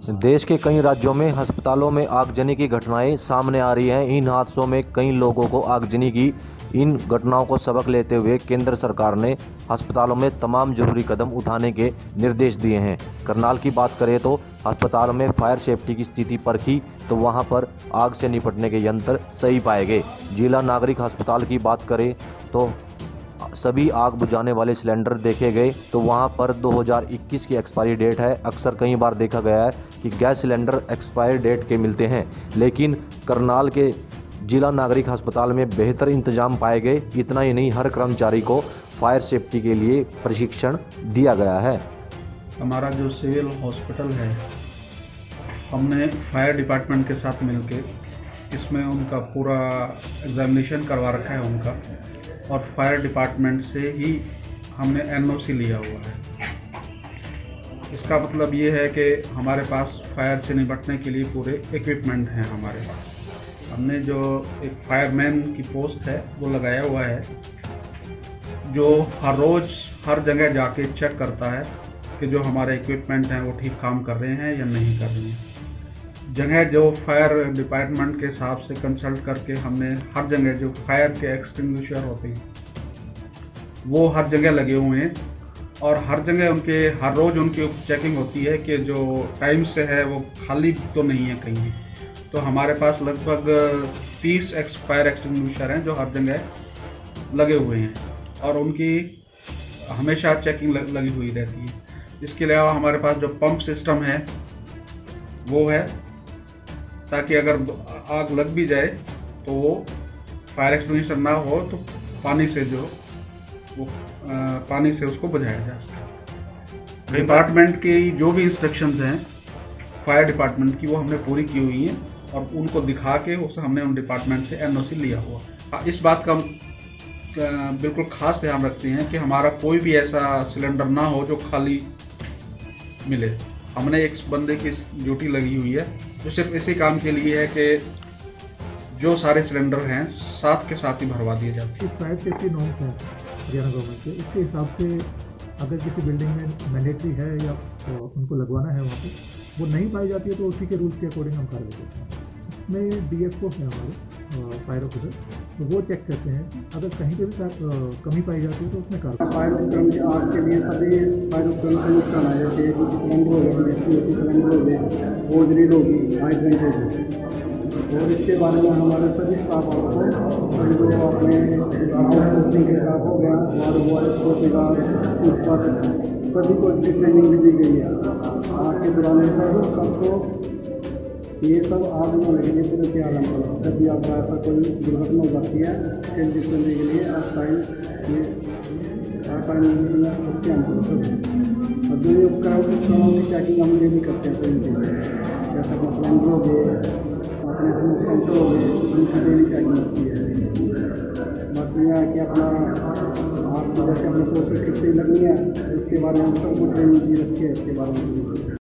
देश के कई राज्यों में, अस्पतालों में आगजनी की घटनाएँ सामने आ रही हैं। इन हादसों में कई लोगों को आगजनी की इन घटनाओं को सबक लेते हुए केंद्र सरकार ने अस्पतालों में तमाम ज़रूरी कदम उठाने के निर्देश दिए हैं। करनाल की बात करें तो अस्पतालों में फायर सेफ्टी की स्थिति परखी तो वहाँ पर आग से निपटने के यंत्र सही पाए गए। जिला नागरिक अस्पताल की बात करें तो सभी आग बुझाने वाले सिलेंडर देखे गए तो वहाँ पर 2021 की एक्सपायरी डेट है। अक्सर कई बार देखा गया है कि गैस सिलेंडर एक्सपायर डेट के मिलते हैं, लेकिन करनाल के जिला नागरिक अस्पताल में बेहतर इंतज़ाम पाए गए। इतना ही नहीं, हर कर्मचारी को फायर सेफ्टी के लिए प्रशिक्षण दिया गया है। हमारा जो सिविल हॉस्पिटल है, हमने फायर डिपार्टमेंट के साथ मिलके इसमें उनका पूरा एग्जामिनेशन करवा रखा है उनका। और फायर डिपार्टमेंट से ही हमने एनओसी लिया हुआ है। इसका मतलब ये है कि हमारे पास फायर से निपटने के लिए पूरे इक्विपमेंट हैं हमारे पास। हमने जो एक फायरमैन की पोस्ट है, वो लगाया हुआ है, जो हर रोज़ हर जगह जाके चेक करता है कि जो हमारे इक्विपमेंट हैं, वो ठीक काम कर रहे हैं या नहीं कर रहे हैं। जगह जो फायर डिपार्टमेंट के हिसाब से कंसल्ट करके हमने हर जगह जो फायर के एक्सटिंग्विशर होते हैं, वो हर जगह लगे हुए हैं। और हर जगह उनके, हर रोज़ उनकी चेकिंग होती है कि जो टाइम से है वो खाली तो नहीं है कहीं। तो हमारे पास लगभग तीस एक्स फायर एक्सटिंग्विशर हैं जो हर जगह लगे हुए हैं। और उनकी हमेशा चेकिंग लगी हुई रहती है। इसके अलावा हमारे पास जो पंप सिस्टम है, वो है ताकि अगर आग लग भी जाए तो वो फायर एक्सटिंग्विशर ना हो तो पानी से जो वो आ, पानी से उसको बुझाया जा सके। डिपार्टमेंट की जो भी इंस्ट्रक्शंस हैं फायर डिपार्टमेंट की वो हमने पूरी की हुई हैं और उनको दिखा के उस हमने उन डिपार्टमेंट से एनओसी लिया हुआ। इस बात का बिल्कुल खास ध्यान रखते हैं कि हमारा कोई भी ऐसा सिलेंडर ना हो जो खाली मिले। हमने एक बंदे की ड्यूटी लगी हुई है। जो सिर्फ़ इसी काम के लिए है कि जो सारे सिलेंडर हैं, साथ के साथ ही भरवा दिए जाते हैं। फायर सेफ्टी नॉर्म्स हैं हरियाणा गवर्नमेंट के इसके हिसाब से अगर किसी बिल्डिंग में मैंडेटरी है या तो उनको लगवाना है वहाँ पर वो नहीं पाई जाती है तो उसी के रूल्स के अकॉर्डिंग हम कार्रवाई करते हैं। इसमें डी एफ़ ओ है हमारे फायर ऑफिसर तो वो चेक करते हैं। अगर कहीं पर भी कमी पाई जाती है तो उसमें कार्रवाई फायर उपकरण की आग के लिए सभी फायर उपकरण संयुक्त करना जैसे सिलेंडर हो। गया सिलेंडर हो गोजरी होगी हाइड्रेंट होगी और इसके बारे में हमारे सभी स्टाफ आपको जो अपने आउटसोर्सिंग के हो गया वॉइस कोचिंग सभी को इसकी ट्रेनिंग भी दी गई है। आग के दौरान सबको ये सब आग में लगेंगे पूरे क्या करो जब भी आपका ऐसा कोई दुर्घटना हो जाती है, उसके बचने के लिए आप टाइम ये टाइम स्कैन करो सब और जो ये उपकरण उपकरणों की चेकिंग हम ये भी करते हैं कोई जैसे अपना सिलेंडर हो गए अपने सेंसर हो गए उनकी डेली चेकिंग होती है। बाकी यह है कि अपना आपको जैसे अपने सोच कितनी लगनी है, उसके बारे में सबको ट्रेनिंग दी रखी है, इसके बारे में